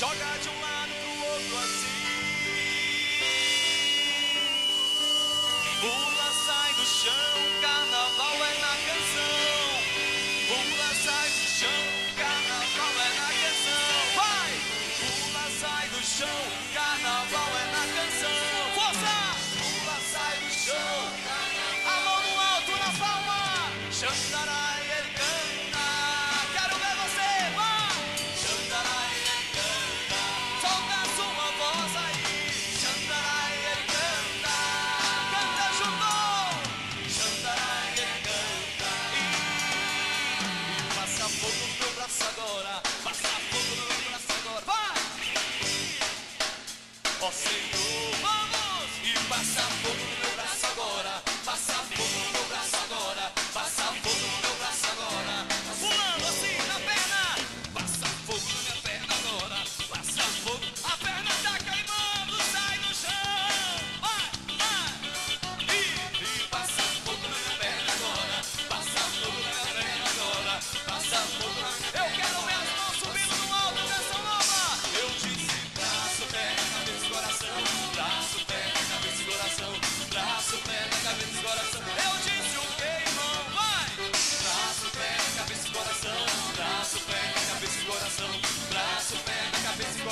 joga de um lado pro outro assim.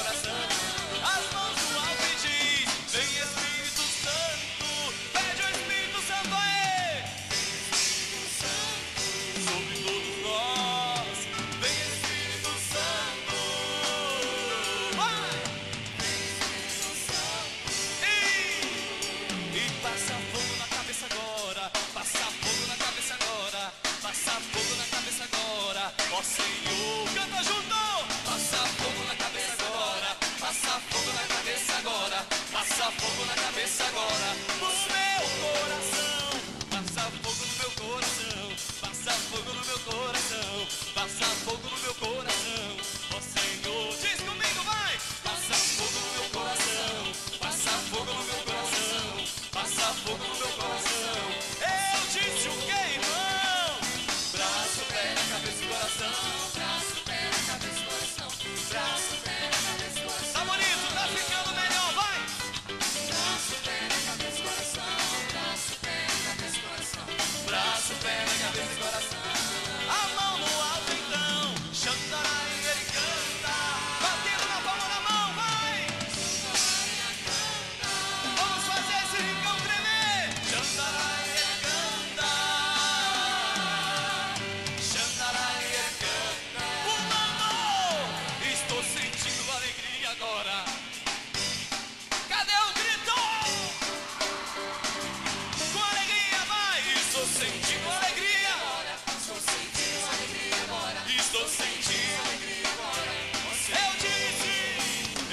coração.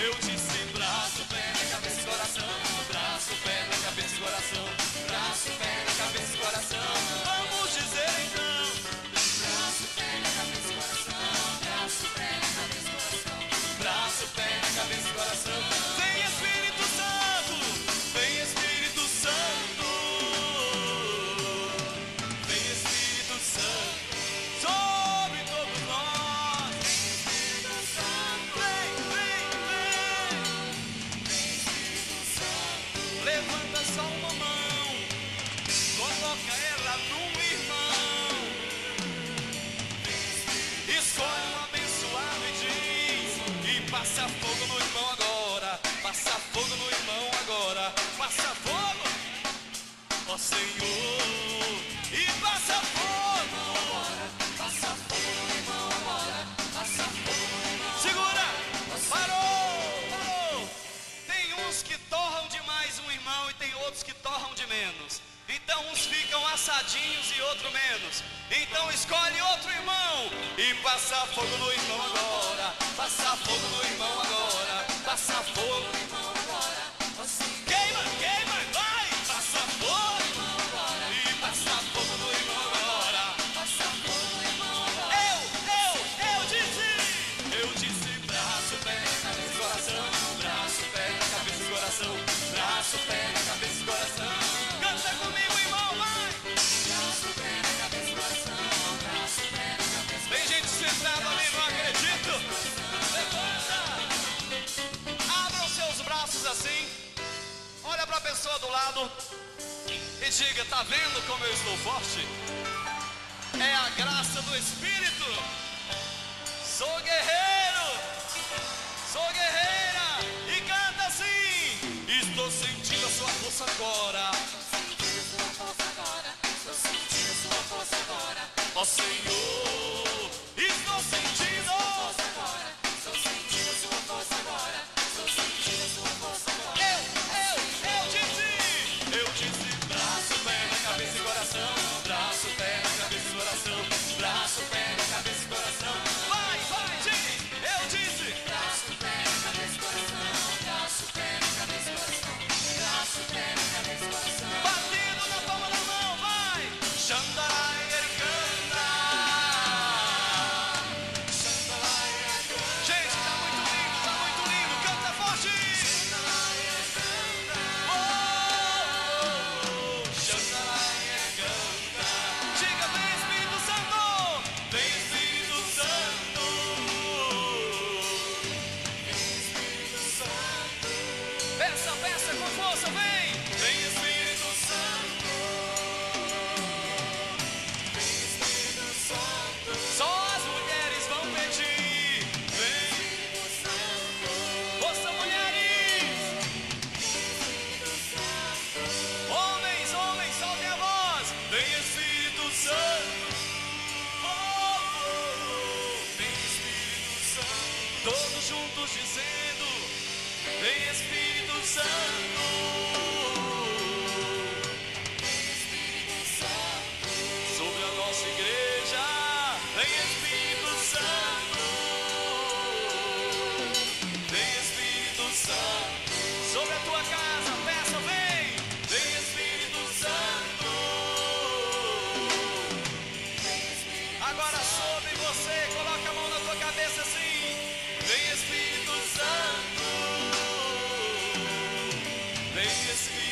Eu te outros que torram de menos. Então uns ficam assadinhos e outro menos. Então escolhe outro irmão e passa fogo no irmão agora. Passa fogo no irmão agora. Passa fogo no irmão agora. Queima, queima, vai. Passa fogo. E passa fogo no irmão agora. Passa fogo no irmão agora. Eu, eu, eu disse. Eu disse braço, pé, cabeça, coração. Braço, pé, cabeça, coração. Braço, pé. Olha para a pessoa do lado e diga: Está vendo como eu estou forte? É a graça do Espírito. Sou guerreiro, sou guerreira. E canta assim: Estou sentindo a sua força agora. força, vem! Vem assim. Espírito Santo. Vegas.